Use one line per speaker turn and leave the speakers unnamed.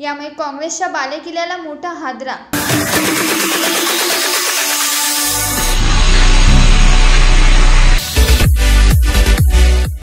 यामुळे काँग्रेसच्या बालेकिल्ल्याला मोठा हादरा